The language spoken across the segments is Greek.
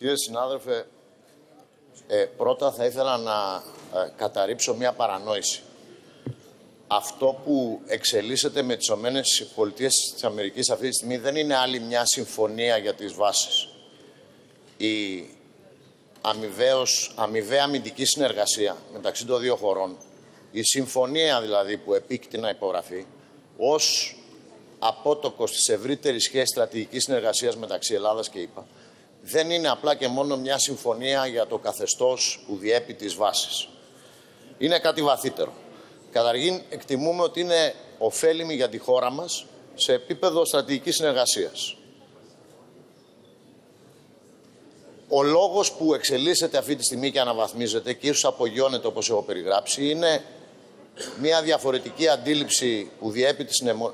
Κύριε συνάδελφε, ε, πρώτα θα ήθελα να ε, καταρρύψω μια παρανόηση. Αυτό που εξελίσσεται με τις ΗΠΑ της Αμερικής αυτή τη στιγμή δεν είναι άλλη μια συμφωνία για τις βάσεις. Η αμοιβαίως, αμοιβαία αμυντική συνεργασία μεταξύ των δύο χωρών, η συμφωνία δηλαδή που επίκειται να υπογραφεί, ως απότοκος της ευρύτερης σχέσης στρατηγικής συνεργασίας μεταξύ Ελλάδας και ΗΠΑ, δεν είναι απλά και μόνο μια συμφωνία για το καθεστώς που διέπει τις βάσεις. Είναι κάτι βαθύτερο. Καταρχήν, εκτιμούμε ότι είναι ωφέλιμη για τη χώρα μας σε επίπεδο στρατηγικής συνεργασίας. Ο λόγος που εξελίσσεται αυτή τη στιγμή και αναβαθμίζεται και ίσως απογειώνεται όπως έχω περιγράψει είναι μια διαφορετική αντίληψη που διέπει τις ΗΠΑ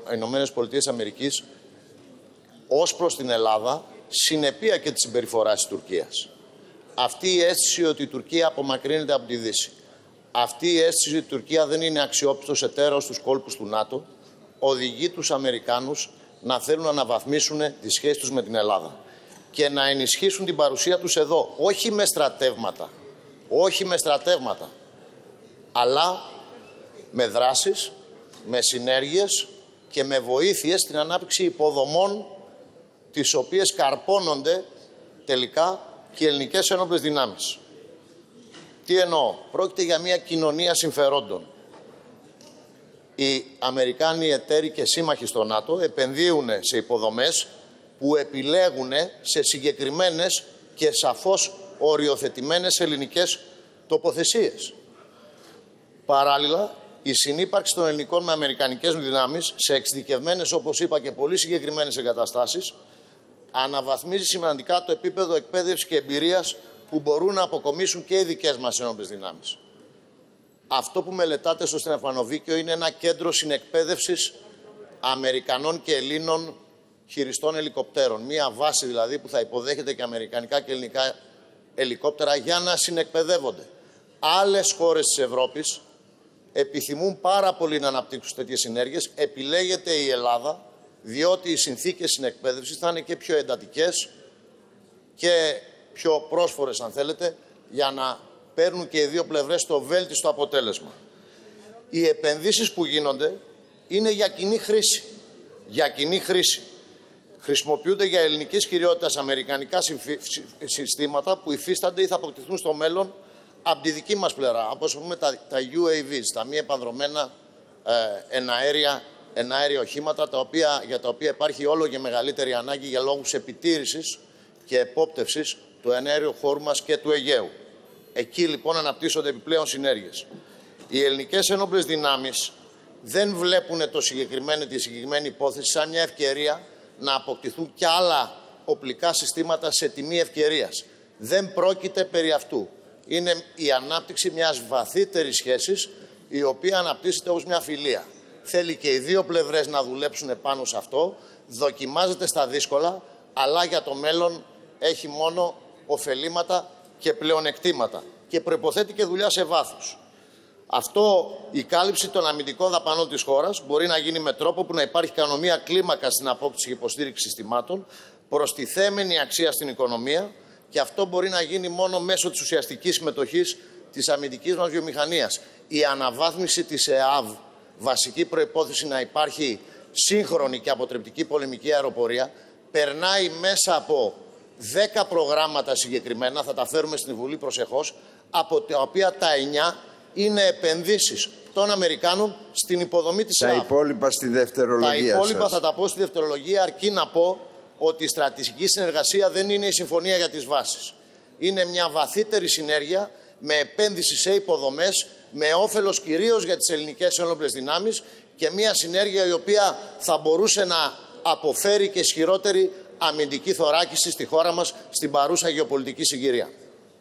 ως προς την Ελλάδα συνεπία και τη συμπεριφορά της Τουρκίας. Αυτή η αίσθηση ότι η Τουρκία απομακρύνεται από τη Δύση. Αυτή η αίσθηση ότι η Τουρκία δεν είναι αξιόπιστος εταίρος στους κόλπους του ΝΑΤΟ οδηγεί τους Αμερικάνους να θέλουν να αναβαθμίσουν τη σχέση τους με την Ελλάδα και να ενισχύσουν την παρουσία τους εδώ, όχι με στρατεύματα, όχι με στρατεύματα, αλλά με δράσεις, με συνέργειες και με βοήθειες στην ανάπτυξη υποδομών τις οποίες καρπώνονται τελικά και οι ελληνικές ένοπλες δυνάμεις. Τι εννοώ; Πρόκειται για μια κοινωνία συμφερόντων. Οι Αμερικάνοι εταίροι και σύμμαχοι στο ΝΑΤΟ επενδύουν σε υποδομές που επιλέγουν σε συγκεκριμένες και σαφώς οριοθετημένες ελληνικές τοποθεσίες. Παράλληλα, η συνύπαρξη των ελληνικών με αμερικανικές δυνάμεις σε εξειδικευμένες, όπως είπα, και πολύ συγκεκριμένες εγκαταστάσεις αναβαθμίζει σημαντικά το επίπεδο εκπαίδευσης και εμπειρίας που μπορούν να αποκομίσουν και οι δικές μας ενόπλες δυνάμεις. Αυτό που μελετάτε στο Στεφανοβίκιο είναι ένα κέντρο συνεκπαίδευσης Αμερικανών και Ελλήνων χειριστών ελικοπτέρων. Μία βάση δηλαδή που θα υποδέχεται και αμερικανικά και ελληνικά ελικόπτερα για να συνεκπαιδεύονται. Άλλες χώρες της Ευρώπης επιθυμούν πάρα πολύ να αναπτύξουν τέτοιες συνέργειες. Επιλέγεται η Ελλάδα διότι οι συνθήκες συνεκπαίδευσης θα είναι και πιο εντατικές και πιο πρόσφορες αν θέλετε για να παίρνουν και οι δύο πλευρές το βέλτιστο αποτέλεσμα. Οι επενδύσεις που γίνονται είναι για κοινή χρήση. Για κοινή χρήση. Χρησιμοποιούνται για ελληνικής κυριότητας αμερικανικά συστήματα που υφίστανται ή θα αποκτηθούν στο μέλλον από τη δική μας πλευρά. Όπως πούμε τα, τα UAVs, τα μη επανδρομένα ε, εναέρια εναέρια οχήματα τα οποία, για τα οποία υπάρχει όλο και μεγαλύτερη ανάγκη για λόγους επιτήρησης και επόπτευσης του εναέριου χώρου μας και του Αιγαίου. Εκεί λοιπόν αναπτύσσονται επιπλέον συνέργειες. Οι ελληνικές ενόπλες δυνάμεις δεν βλέπουν το συγκεκριμένο, τη συγκεκριμένη υπόθεση σαν μια ευκαιρία να αποκτηθούν και άλλα οπλικά συστήματα σε τιμή ευκαιρίας. Δεν πρόκειται περί αυτού. Είναι η ανάπτυξη μιας βαθύτερης σχέσης η οποία αναπτύσσεται ως μια φιλία θέλει και οι δύο πλευρές να δουλέψουν πάνω σε αυτό, δοκιμάζεται στα δύσκολα, αλλά για το μέλλον έχει μόνο ωφελήματα και πλεονεκτήματα και προϋποθέτει και δουλειά σε βάθος. Αυτό, η κάλυψη των αμυντικών δαπανών της χώρας μπορεί να γίνει με τρόπο που να υπάρχει κανονία κλίμακα στην απόκτηση και υποστήριξη συστημάτων, προστιθέμενη αξία στην οικονομία και αυτό μπορεί να γίνει μόνο μέσω της ουσιαστικής συμμετοχής της αμυντικής μας βιομηχανίας. Η αναβάθμιση της ΕΑΒ βασική προϋπόθεση να υπάρχει σύγχρονη και αποτρεπτική πολεμική αεροπορία περνάει μέσα από 10 προγράμματα συγκεκριμένα, θα τα φέρουμε στην Βουλή προσεχώς, από τα οποία τα 9 είναι επενδύσεις των Αμερικάνων στην υποδομή της Τα υπόλοιπα στη δευτερολογία Τα υπόλοιπα θα τα πω στη δευτερολογία, αρκεί να πω ότι η στρατηγική συνεργασία δεν είναι η συμφωνία για τις βάσεις. Είναι μια βαθύτερη συνέργεια με επένδυση σε υποδομές με όφελος κυρίως για τις ελληνικές ένοπλες δυνάμεις και μια συνέργεια η οποία θα μπορούσε να αποφέρει και ισχυρότερη αμυντική θωράκιση στη χώρα μας στην παρούσα γεωπολιτική συγκυρία.